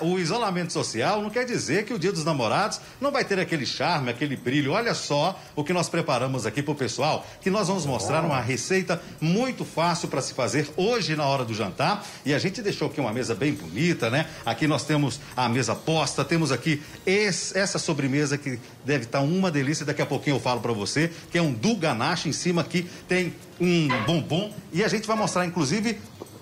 O isolamento social não quer dizer que o Dia dos Namorados não vai ter aquele charme, aquele brilho. Olha só o que nós preparamos aqui para o pessoal, que nós vamos mostrar uma receita muito fácil para se fazer hoje na hora do jantar. E a gente deixou aqui uma mesa bem bonita, né? Aqui nós temos a mesa posta, temos aqui esse, essa sobremesa que deve estar uma delícia. Daqui a pouquinho eu falo para você, que é um do ganache em cima aqui tem um bombom e a gente vai mostrar inclusive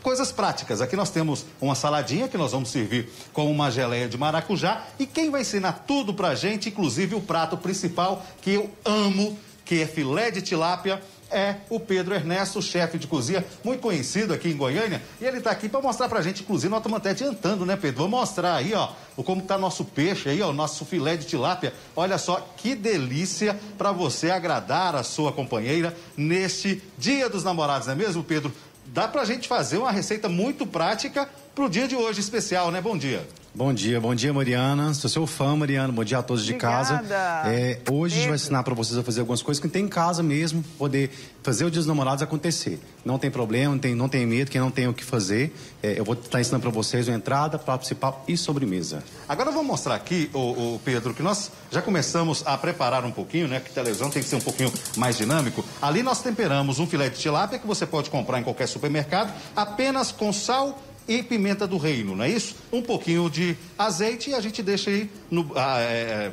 coisas práticas. Aqui nós temos uma saladinha que nós vamos servir com uma geleia de maracujá. E quem vai ensinar tudo pra gente, inclusive o prato principal que eu amo, que é filé de tilápia é o Pedro Ernesto, chefe de cozinha, muito conhecido aqui em Goiânia. E ele está aqui para mostrar para a gente, inclusive, nós estamos até adiantando, né, Pedro? Vou mostrar aí, ó, como está nosso peixe aí, ó, nosso filé de tilápia. Olha só que delícia para você agradar a sua companheira neste Dia dos Namorados, não é mesmo, Pedro? Dá para a gente fazer uma receita muito prática para o dia de hoje especial, né? Bom dia. Bom dia, bom dia, Mariana. Sou seu fã, Mariana. Bom dia a todos Obrigada. de casa. É, hoje a gente vai ensinar para vocês a fazer algumas coisas que tem em casa mesmo, poder fazer o Dia dos Namorados acontecer. Não tem problema, não tem, não tem medo, quem não tem o que fazer. É, eu vou estar ensinando para vocês uma entrada, prato principal e sobremesa. Agora eu vou mostrar aqui, o, o, Pedro, que nós já começamos a preparar um pouquinho, né? Que televisão tem que ser um pouquinho mais dinâmico. Ali nós temperamos um filé de tilápia que você pode comprar em qualquer supermercado, apenas com sal e pimenta do reino, não é isso? Um pouquinho de azeite e a gente deixa aí no, ah, é,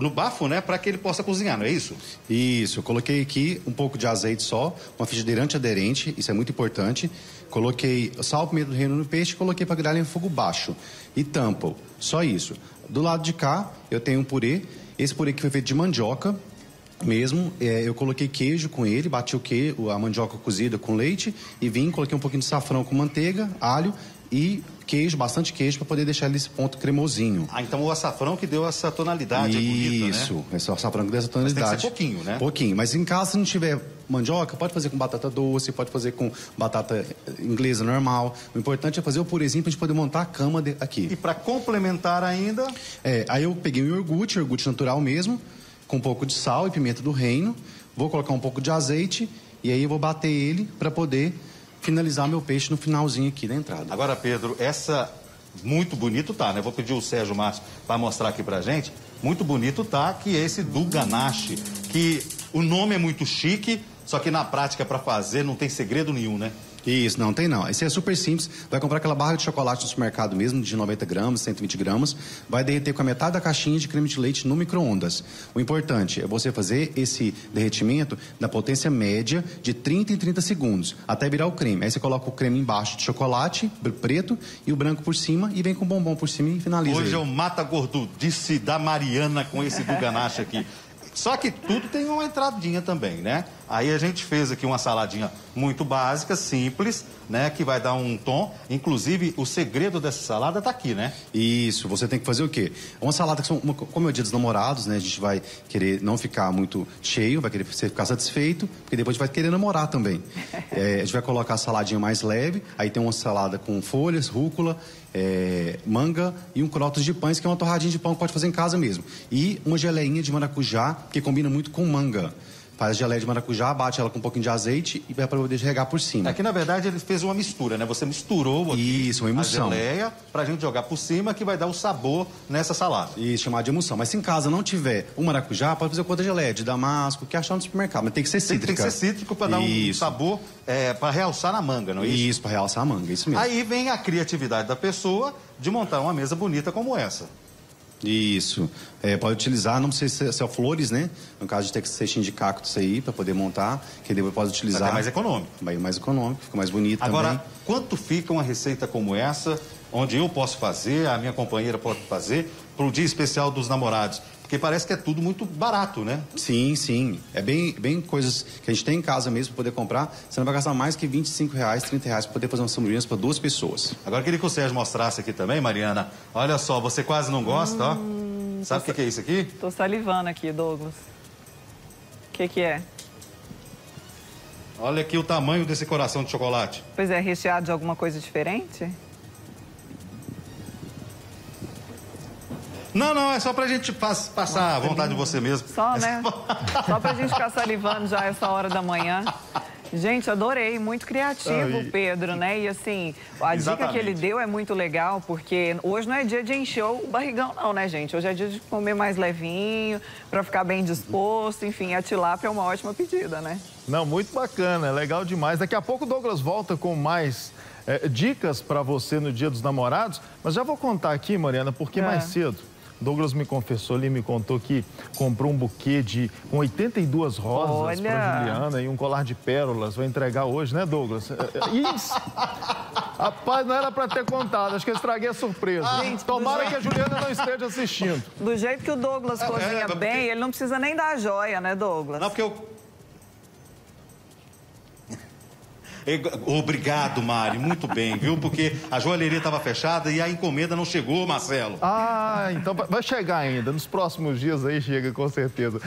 no bafo, né? Para que ele possa cozinhar, não é isso? Isso, eu coloquei aqui um pouco de azeite só, uma frigideira aderente, isso é muito importante. Coloquei sal, pimenta do reino no peixe, coloquei para grelhar em fogo baixo e tampo, só isso. Do lado de cá, eu tenho um purê, esse purê que foi feito de mandioca, mesmo, é, eu coloquei queijo com ele, bati o queijo, a mandioca cozida com leite e vim, coloquei um pouquinho de safrão com manteiga, alho e queijo, bastante queijo para poder deixar ele esse ponto cremosinho. Ah, então o açafrão que deu essa tonalidade Isso, é bonito, né? esse açafrão que deu essa tonalidade. Mas tem que ser pouquinho, né? Pouquinho, mas em casa se não tiver mandioca, pode fazer com batata doce, pode fazer com batata inglesa normal. O importante é fazer o purezinho para a gente poder montar a cama de, aqui. E para complementar ainda? É, aí eu peguei o iogurte, iogurte natural mesmo, com um pouco de sal e pimenta do reino. Vou colocar um pouco de azeite e aí eu vou bater ele para poder finalizar meu peixe no finalzinho aqui da entrada. Agora, Pedro, essa muito bonito tá, né? Vou pedir o Sérgio Márcio para mostrar aqui pra gente. Muito bonito tá que é esse do ganache, que o nome é muito chique, só que na prática para fazer não tem segredo nenhum, né? Isso, não tem não. Esse é super simples. Vai comprar aquela barra de chocolate no supermercado mesmo, de 90 gramas, 120 gramas. Vai derreter com a metade da caixinha de creme de leite no micro-ondas. O importante é você fazer esse derretimento na potência média de 30 em 30 segundos, até virar o creme. Aí você coloca o creme embaixo de chocolate, preto, e o branco por cima, e vem com o bombom por cima e finaliza. Hoje eu mata gordudice da Mariana com esse do ganache aqui. Só que tudo tem uma entradinha também, né? Aí a gente fez aqui uma saladinha muito básica, simples, né? Que vai dar um tom. Inclusive, o segredo dessa salada tá aqui, né? Isso, você tem que fazer o quê? Uma salada que são, uma, como é o dia dos namorados, né? A gente vai querer não ficar muito cheio, vai querer ficar satisfeito, porque depois a gente vai querer namorar também. É, a gente vai colocar a saladinha mais leve, aí tem uma salada com folhas, rúcula, é, manga e um crotos de pães, que é uma torradinha de pão que pode fazer em casa mesmo. E uma geleinha de maracujá, que combina muito com manga faz geleia de maracujá, bate ela com um pouquinho de azeite e vai para poder regar por cima. Aqui, na verdade, ele fez uma mistura, né? Você misturou aqui Isso, uma emulsão. a geleia para a gente jogar por cima que vai dar o sabor nessa salada. Isso, chamar de emulsão. Mas se em casa não tiver o maracujá, pode fazer com outra geleia de damasco, que achar no supermercado. Mas tem que ser cítrica. Tem, tem que ser cítrico para dar um sabor, é, para realçar na manga, não é isso? Isso, para realçar a manga, isso mesmo. Aí vem a criatividade da pessoa de montar uma mesa bonita como essa. Isso. É, pode utilizar, não precisa ser, flores, né? No caso de ter que ser de cactos aí para poder montar, que depois pode utilizar. Vai mais econômico. Vai mais econômico, fica mais bonito Agora, também. quanto fica uma receita como essa, onde eu posso fazer, a minha companheira pode fazer, para o dia especial dos namorados? Porque parece que é tudo muito barato, né? Sim, sim. É bem, bem coisas que a gente tem em casa mesmo para poder comprar. Você não vai gastar mais que 25 reais, 30 reais para poder fazer uma sobremesa para duas pessoas. Agora queria que o Sérgio mostrasse aqui também, Mariana. Olha só, você quase não gosta, hum, ó. Sabe o que, que, é isso aqui? Tô salivando aqui, Douglas. O que, que é? Olha aqui o tamanho desse coração de chocolate. Pois é, recheado de alguma coisa diferente? Não, não, é só pra gente passar a vontade de você mesmo. Só, né? só pra gente ficar salivando já essa hora da manhã. Gente, adorei, muito criativo, Aí. Pedro, né? E assim, a dica que ele Exatamente. deu é muito legal, porque hoje não é dia de encher o barrigão, não, né, gente? Hoje é dia de comer mais levinho, pra ficar bem disposto. Enfim, a tilápia é uma ótima pedida, né? Não, muito bacana, é legal demais. Daqui a pouco o Douglas volta com mais eh, dicas para você no Dia dos Namorados, mas já vou contar aqui, Mariana, porque É. mais cedo Douglas me confessou ali, me contou que comprou um buquê de com 82 rosas Olha! para Juliana e um colar de pérolas. Vai entregar hoje, né, Douglas? Eh, eh, Isso! Rapaz, não era para ter contado, acho que eu estraguei a surpresa. Gente, Tomara que a Juliana não esteja assistindo. Do jeito que o Douglas cozinha é, porque- bem, ele não precisa nem dar joia, né, Douglas? Não, porque eu. Obrigado, Mari, muito bem, viu? Porque a joalheria estava fechada e a encomenda não chegou, Marcelo. Ah, então vai vai chegar ainda. Nos próximos dias aí chega, com certeza.